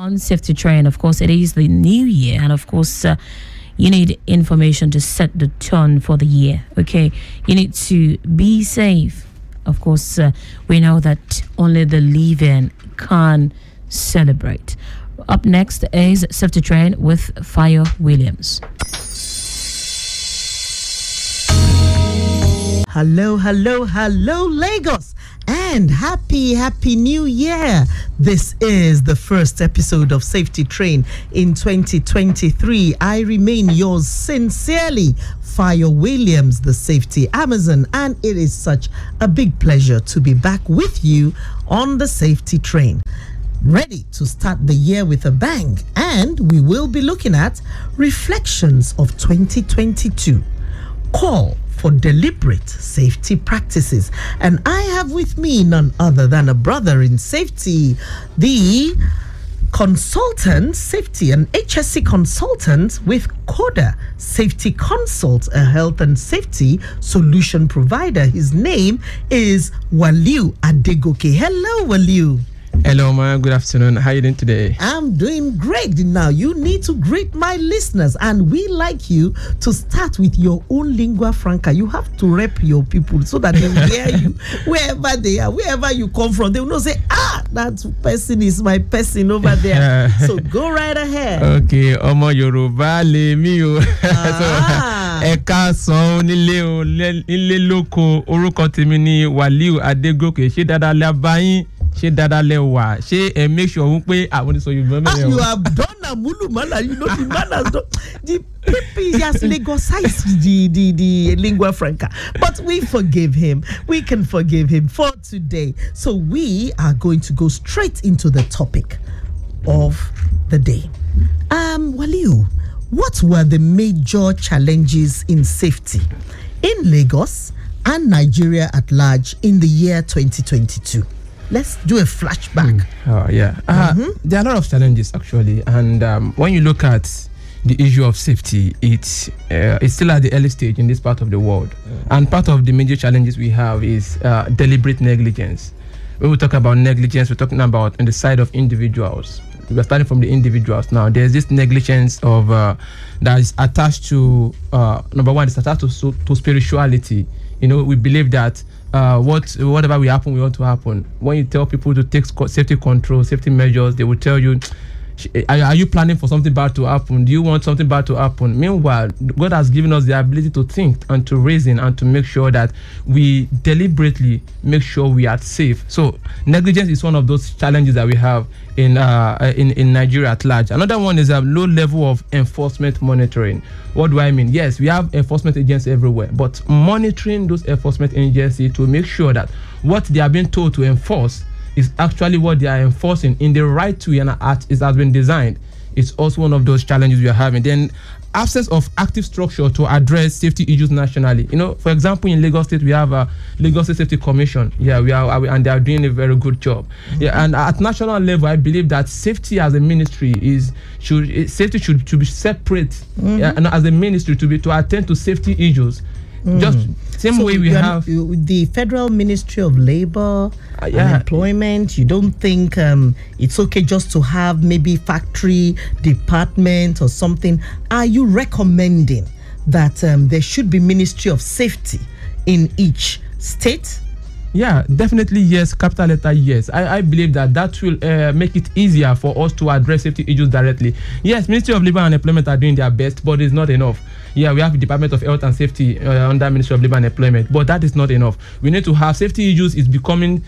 on safety train. Of course, it is the new year, and of course, uh, you need information to set the tone for the year. Okay, you need to be safe. Of course, uh, we know that only the living can celebrate. Up next is safety train with Fire Williams. Hello, hello, hello, Lagos, and happy, happy new year. This is the first episode of Safety Train in 2023. I remain yours sincerely, Fire Williams, the safety Amazon, and it is such a big pleasure to be back with you on the Safety Train. Ready to start the year with a bang, and we will be looking at reflections of 2022. Call for deliberate safety practices. And I have with me none other than a brother in safety, the consultant, safety, an HSE consultant with CODA Safety Consult, a health and safety solution provider. His name is Waliu Adegoke. Hello, Waliu. Hello, ma. Good afternoon. How are you doing today? I'm doing great. Now, you need to greet my listeners, and we like you to start with your own lingua franca. You have to rep your people so that they will hear you wherever they are, wherever you come from. They will not say, ah, that person is my person over there. so go right ahead. Okay, ọmọ Yorùbá lè mí o. Ah. Ẹ káàsán onílé o nílé lóko orúkọ tèmi ni Wàlíù Adégòkè ṣé dáadáa lẹ bá yín ṣé dáadáa lẹ wà ṣé ẹ make sure wípé àwọn oníṣòwò Yorùbá Ah, you have done a mulu mala. You know the man has done the people he has Lagosized the, the the lingua franca. But we forgive him. We can forgive him for today. So we are going to go straight into the topic of the day. Um, Waliu, what were the major challenges in safety in Lagos and Nigeria at large in the year 2022? Let's do a flashback. Oh yeah, uh, there are a lot of challenges actually, and um, when you look at the issue of safety, it's uh, it's still at the early stage in this part of the world, and part of the major challenges we have is uh, deliberate negligence. When we talk about negligence, we're talking about on the side of individuals. We're starting from the individuals now. There's this negligence of uh, that is attached to uh, number one, it's attached to, to spirituality. You know, we believe that uh, what whatever will happen we want to happen. When you tell people to take safety control, safety measures, they will tell you, "Sh- are, are you planning for something bad to happen? Do you want something bad to happen? Meanwhile, God has given us the ability to think and to reason and to make sure that we deliberately make sure we are safe. So negligence is one of those challenges that we have in uh, in in Nigeria at large. Another one is a low level of enforcement monitoring. What do I mean? Yes, we have enforcement agencies everywhere, but monitoring those enforcement agencies to make sure that what they are being told to enforce is actually what they are enforcing in the right way and at it has been designed. It's also one of those challenges we are having. Then absence of active structure to address safety issues nationally. You know, for example, in Lagos State we have a Lagos State Safety Commission. Yeah, we are and they are doing a very good job. Mm-hmm. Yeah, and at national level, I believe that safety as a ministry is should safety should to be separate. Mm-hmm. Yeah, and as a ministry to be to attend to safety issues. Just same So way we have. the Federal Ministry of Labor Uh, and yeah. Employment. You don't think um, it's okay just to have maybe factory department or something? Are you recommending that um, there should be Ministry of Safety in each state? Yeah, definitely yes. Capital letter yes. I, I believe that that will uh, make it easier for us to address safety issues directly. Yes, Ministry of Labour and Employment are doing their best, but it's not enough. Yeah, we have Department of Health and Safety uh, under Ministry of Labour and Employment, but that is not enough. We need to have safety issues is becoming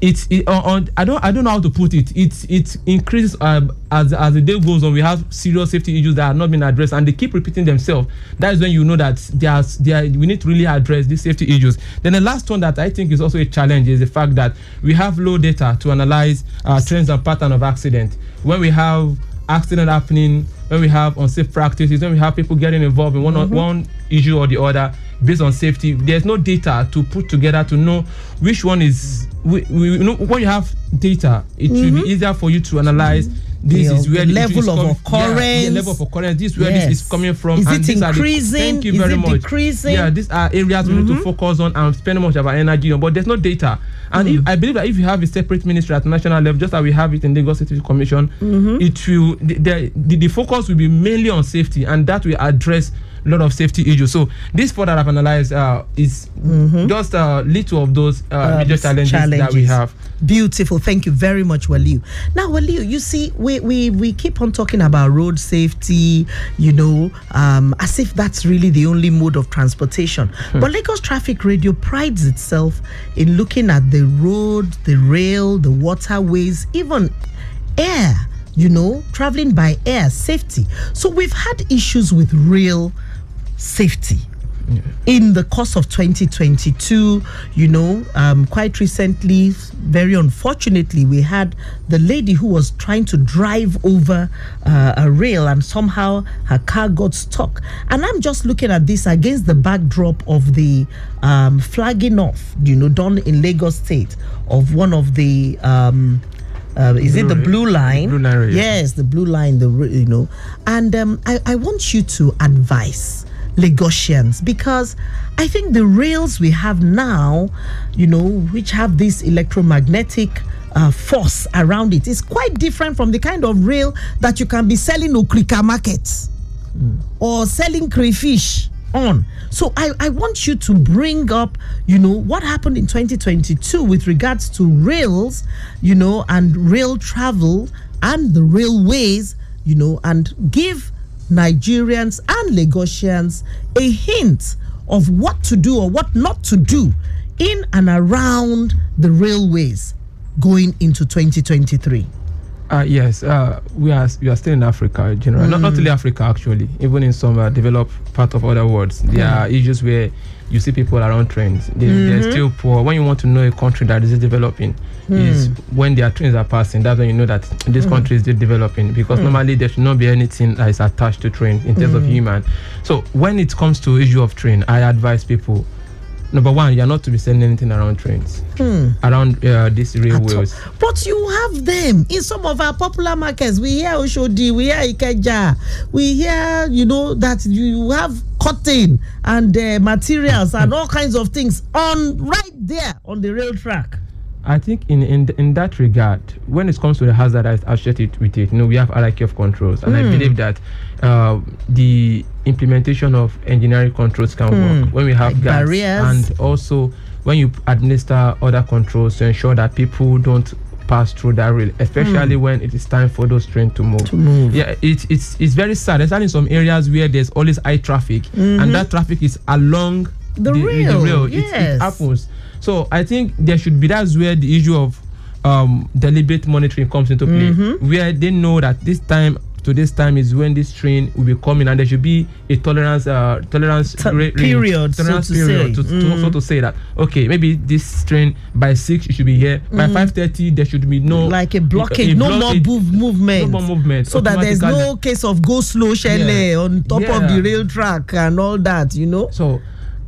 it's it, on, I don't I don't know how to put it. It it increases um, as as the day goes on. We have serious safety issues that are not being addressed, and they keep repeating themselves. That is when you know that there's there we need to really address these safety issues. Then the last one that I think is also a challenge is the fact that we have low data to analyze uh, trends and pattern of accident. When we have accident happening, when we have unsafe practices, when we have people getting involved in one or mm-hmm. one issue or the other based on safety, there's no data to put together to know which one is. We, we you know when you have data, it will be mm-hmm. easier for you to analyze mm-hmm. This is where the level is of coming- occurrence. Yeah, the level of occurrence. This is where this Yes. is coming from. Is and it are the- increasing? thank you Is very it much. decreasing? Yeah, these are areas we need to mm-hmm. focus on and spend much of our energy on. But there's no data. And mm. if, I believe that if you have a separate ministry at national level, just as we have it in Lagos Safety Commission, mm-hmm. it will the, the, the, the focus will be mainly on safety, and that will address a lot of safety issues. So this further I've analyzed uh, is just a little of those uh, Um, major challenges, that we have. Beautiful. Thank you very much, Waliu. Now, Waliu, you see, we, we, we keep on talking about road safety, you know, um, as if that's really the only mode of transportation. But Lagos Traffic Radio prides itself in looking at the road, the rail, the waterways, even air, you know, traveling by air, safety. So we've had issues with rail safety in the course of 2022 you know um, quite recently very unfortunately we had the lady who was trying to drive over uh, a rail and somehow her car got stuck and i'm just looking at this against the backdrop of the um, flagging off you know done in lagos state of one of the um, uh, is it the Blue- blue line? Blue line. Yes, the blue line. The you know, and um, I, I want you to advise Lagosians because I think the rails we have now, you know, which have this electromagnetic uh, force around it, is quite different from the kind of rail that you can be selling okrika markets or selling crayfish on. So I, I want you to bring up, you know, what happened in 2022 with regards to rails, you know, and rail travel and the railways, you know, and give Nigerians and Lagosians a hint of what to do or what not to do in and around the railways going into 2023. Uh, yes, uh, we are we are still in Africa in general. Not, not hmm. only Africa actually, even in some uh, hmm. developed part of other worlds, there are issues where you see people around trains. They, They're mm-hmm. still poor. When you want to know a country that is developing, is hmm. when their trains are passing. That's when you know that this country is still developing because normally there should not be anything that is attached to train in terms of human. So when it comes to issue of train, I advise people. Number one, you are not to be selling anything around trains, around uh, these railways. But you have them in some of our popular markets. We hear Oshodi, we hear Ikeja, we hear, you know, that you have cotton and uh, materials and all kinds of things on right there on the rail track. I think in, in in that regard, when it comes to the hazard associated with it, you know, we have hierarchy of controls, and I hmm. believe that uh, the implementation of engineering controls can work hmm. when we have Like gas barriers. and also when you administer other controls to ensure that people don't pass through that rail, especially hmm. when it is time for those trains to move. To move. Yeah, it, it's it's very sad. Especially in some areas where there's always high traffic, and mm-hmm. that traffic is along Mm-hmm. The rail, It- It, yes. happens. So I think there should be that's where the issue of um, deliberate monitoring comes into play, Mm-hmm. where they know that this time to this time is when this train will be coming, and there should be a tolerance uh, tolerance T- ra- range, period, so tolerance to period say. to, to also to say that okay maybe this train by six it should be here by five thirty there should be no Mm. like a blockage, a no block- more move, movement. no more movement So that there's no case of go slow shelle Yeah. on top of the rail track and all that, you know. So, a-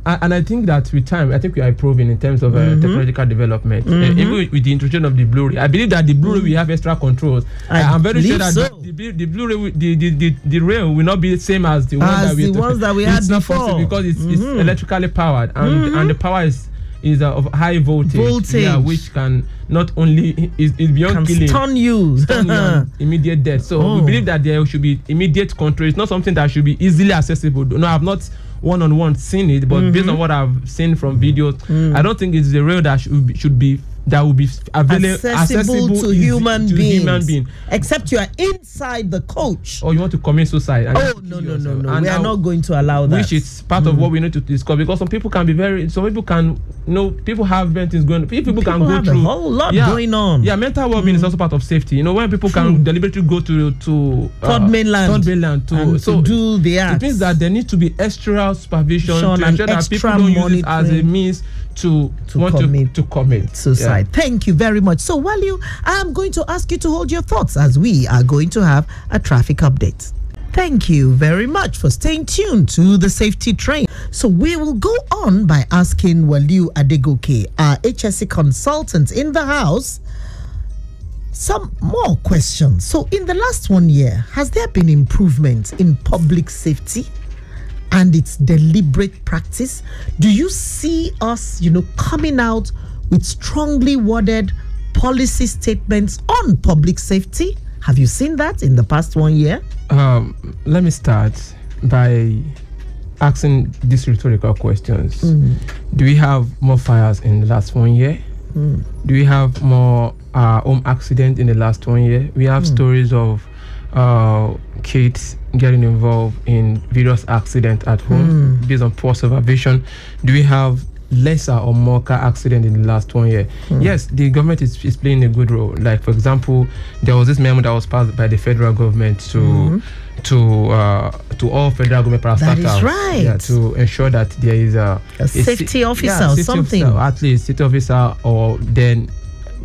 and I think that with time, I think we are improving in terms of uh, Mm-hmm. technological development. Uh, even with, with the introduction of the Blu-ray, I believe that the Blu-ray will have extra controls. I I am very sure that so. the, the, Blu-ray, the, the, the, the rail will not be the same as the ones As that we the ones that we had it's before. because it's, Mhm. it's electrically powered and and the power is is uh, of high voltage, Voltage. yeah, which can not only is, is beyond Can killing stun you. stun you immediate death. So Oh. we believe that there should be immediate control. It's not something that should be easily accessible. No, I've not one on one seen it, but based on mm-hmm. what I've seen from videos, mm. I don't think it's the rail that should be, should be that will be available accessible, to, easy- human to beings. human being. Except you are inside the coach. Or you want to commit suicide. Oh no no no no! And we are I- not going to allow that. which is part of what we need to discuss because some people can be very some people can you know people have many things going people, people can go have a through whole lot going on. yeah mental well-being is also part of safety you know when people can deliberately go to to uh, Third mainland. third mainland to so to do the act. it means that there needs to be extra supervision Sean, to ensure that people don't use it as a means to, to want commit to to commit suicide. Thank you very much. So you, I'm going to ask you to hold your thoughts as we are going to have a traffic update. Thank you very much for staying tuned to the safety train. So we will go on by asking Waliu Adegoke, our HSE consultant in the house, some more questions. So, in the last one year, has there been improvement in public safety and its deliberate practice? Do you see us, you know, coming out with strongly worded policy statements on public safety? Have you seen that in the past one year? Um, let me start by asking these rhetorical questions. Do we have more fires in the last one year? Do we have more uh, home accident in the last one year? We have stories of uh, kids getting involved in various accidents at home based on poor supervision. Do we have lesser or more car accident in the last one year? Yes, the government is, is playing a good role. Like for example, there was this memo that was passed by the federal government to to uh, to all federal government That is right. yeah, to ensure that there is a, A sa- safety officer yeah, or safety something. officer, at least safety officer or then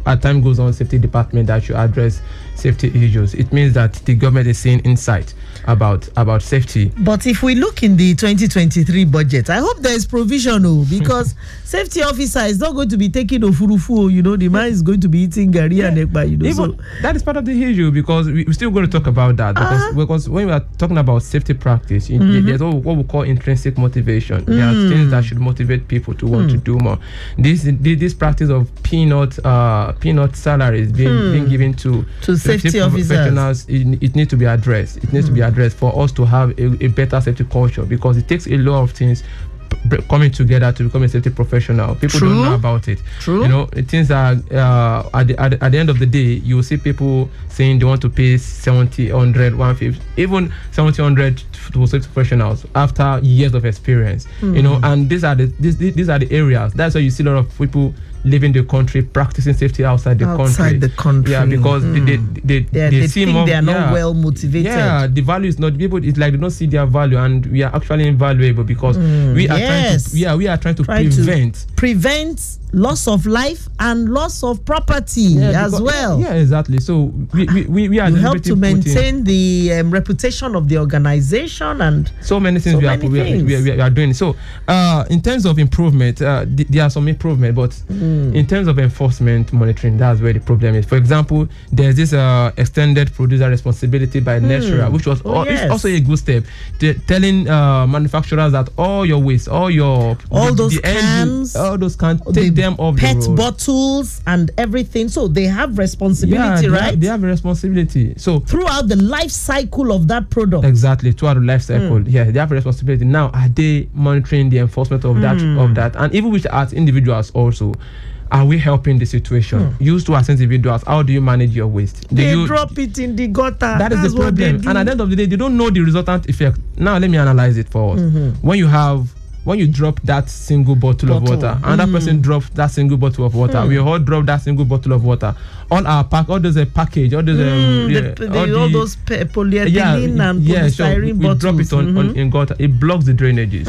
as time goes on safety department that should address safety issues it means that the government is seeing insight about about safety But if we look in the 2023 budget, I hope there is provision, oh, because safety officer is not going to be taking ofurufu, oh, you know, the man is going to be eating gari and ekpa, you know. even so, that is part of the issue because we, we're still going to talk about that because, Uh-huh. because when we are talking about safety practice Mm-hmm. there's what, what we call intrinsic motivation there Mm. are things that should motivate people to want to do more this this, practice of peanut uh peanut salaries being, being given to. To safety officers. professionals it, it needs to be addressed it needs to be Hmm. addressed for us to have a, a better safety culture because it takes a lot of things coming together to become a safety professional people True. don't know about it True. you know things are uh, at, the, at, the, at the end of the day you will see people saying they want to pay 70 100 150 even 70 100 to safety professionals after years of experience you know and these are the these, these are the areas that's why you see a lot of people leaving the country practicing safety outside the Outside country the country. yeah because they, they, they, they, they, they think more they are not yeah. well motivated. Yeah, the value is not people. It's like they don't see their value, and we are actually invaluable because we are yes. trying to. Yeah, we are trying to Trying to prevent. Prevent loss of life and loss of property Yeah, as because- well. Yeah, exactly. So we we, we, we are You help to maintain the um, reputation of the organization and so many things so we, are, many we, are, things. we, are, we are doing. So uh, in terms of improvement, uh, th- there are some improvement, but Hmm. in terms of enforcement monitoring, that's where the problem is. For example, there's this uh, extended producer responsibility by NESREA, which was Oh, yes. also a good step, t- telling uh, manufacturers that all your waste, all your All the- those the end cans, all those cans, the them off pet the road. bottles and everything. So they have yeah, responsibility, they, right? have, they have a responsibility. So Throughout the life cycle of that product. Exactly, throughout the life cycle. Yeah, they have a responsibility. Now, are they monitoring the enforcement of that of that? And even with as individuals also, are we helping the situation? Used to as individuals, how do you manage your waste? Do they you drop it in the gutter. that is That's the problem. And at the end of the day, they don't know the resultant effect. Now let me analyze it for us. When you have when you drop that single bottle, of Bottle. water, another person drops that single bottle of water. We all drop that single bottle of water. All our pack, all those uh, package, all those um, Mm, yeah, the, the, all, the- those polyethylene and yeah, sure. We, polystyrene we bottles. drop it on, on Mhm. in gutter. It blocks the drainages,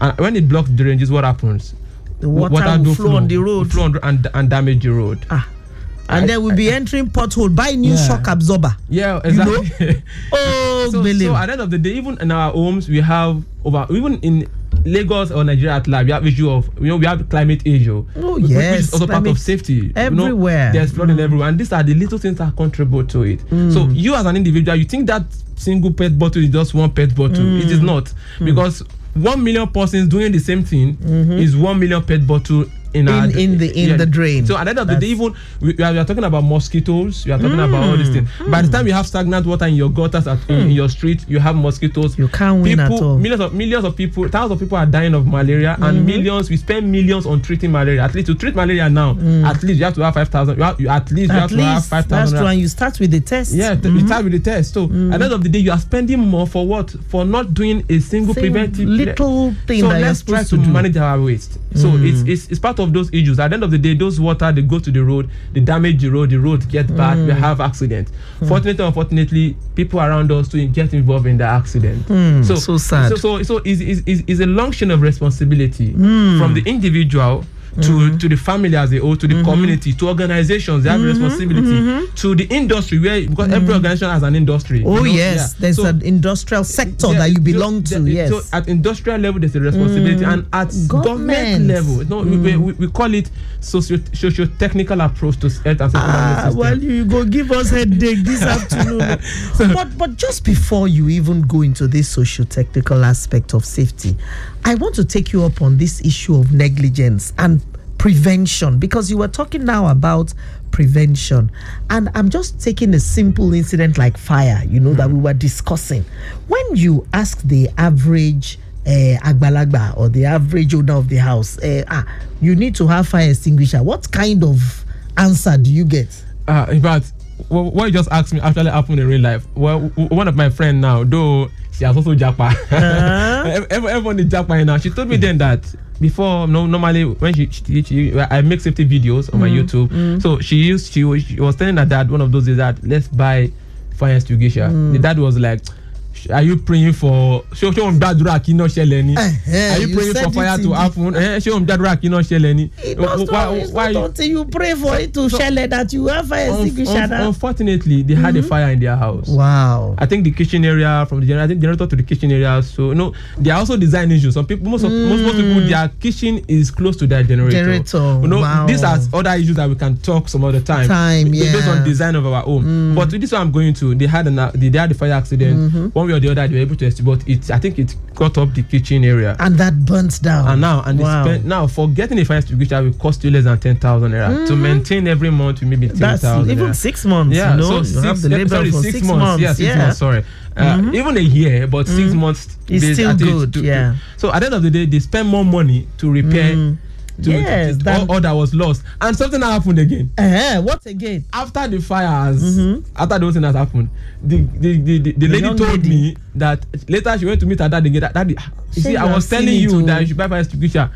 and when it blocks the drainages, what happens? The water, will do flow on the road. flow on and, and damage the road. Ah. And then we'll be entering pothole. Buy new Yeah. shock absorber. Yeah, You know? exactly. Oh, so, believe. so at the end of the day, even in our homes, we have over even in Lagos or Nigeria at large, we have issue of you know we have climate issue. Oh, which- which yes, is also part climate of safety. you know. everywhere. Mm. there's flooding everywhere, and these are the little things that contribute to it. So you as an individual, you think that single pet bottle is just one pet bottle. It is Mm. not because one million persons doing the same thing is one million pet bottle. In, our, Mm-hmm. In- in the- in the drain. So at the end of the day, even we, we, are, we are talking about mosquitoes. We are talking about all these things. By the time you have stagnant water in your gutters at, in, in your street, you have mosquitoes. You can't win at all. Millions of millions of people, thousands of people are dying of malaria, Mm-hmm. and millions. We spend millions on treating malaria. At least to treat malaria now, at least you have to have five thousand. You, have- you at least you Mm. At have to have five thousand. that's true. And you start with the test. Yeah, th- you start with the test. So at the end of the day, you are spending more for what? For not doing a single Same preventive little thing So let's try to, to manage our waste. So it's, it's it's part of those issues. At the end of the day, those water they go to the road, they damage the road, the road get bad, we mm. have accidents. Mm. Fortunately, unfortunately, people around us to get involved in the accident. Mm, so so sad. So so so is is is is a long chain of responsibility from the individual to mm-hmm. to the family as a whole, to the mm-hmm. community, to organizations. They have mm-hmm. responsibility to the industry where because every organization has an industry. you Oh know? yes, Yeah. there's So- an industrial sector yeah, that you belong to. yes. So at industrial level, there's a responsibility, mm. and at Government. government, level, no, we, we, mm. we call it socio socio technical approach to health and safety Ah, system. well, you go give us headache this afternoon. but but just before you even go into this socio-technical aspect of safety, I want to take you up on this issue of negligence and prevention because you were talking now about prevention. And i'm just taking a simple incident like fire you know that we were discussing. When you ask the average uh, agbalagba or the average owner of the house uh, ah, you need to have fire extinguisher what kind of answer do you get? Uh, in fact, wha- what you just asked me actually happened in real life. Well, one of my friend now, though she has also japa. Ev- Everyone is japa now. She told me then that before, no, normally when she, she, she I make safety videos on my YouTube. So she used she was, she was telling her dad one of those days that let's buy fire extinguisher. The dad was like. Are you praying for ṣé ṣé òun gbàdúrà kí iná ṣẹlẹ̀ ni? Eh-heh, Are you you praying for fire to happen? Eh, ṣé òun gbàdúrà kí iná ṣẹlẹ̀ ni? It's not until you pray for it to shell that you have fire extinguisher now. unfortunately, they had a fire in their house. Wow. I think the kitchen area from the generator, I think generator to the kitchen area. So no, there are also design issues. Some people, most of most, most people, their kitchen is close to their generator. Generator, You know, wow. these are other issues that we can talk some other time. Time, Ba- Based yeah. on design of our home. But with this one I'm going to, they had an they had a fire accident. One way or the other, they were able to escape. But it, I think it got up the kitchen area. And that burnt down. And now, and wow. spend, now for getting a fire extinguisher will cost you less than ten thousand naira to maintain every month. Maybe ten That's even six months. Yeah, you know, so you six, have the eh, labor sorry, for six, six, months. months. Yeah, six months. Sorry, uh, even a year, but six months It's still good, to- to- yeah. so at the end of the day, they spend more money to repair. To, Yes, to- that- all, all that was lost, and something happened again Uh-huh. What again? after the fires. After the whole thing has happened, the the the, the, the, lady told lady. me that later she went to meet her dad again. That ah, you see, you I was telling you oh. that you should buy fire extinguisher.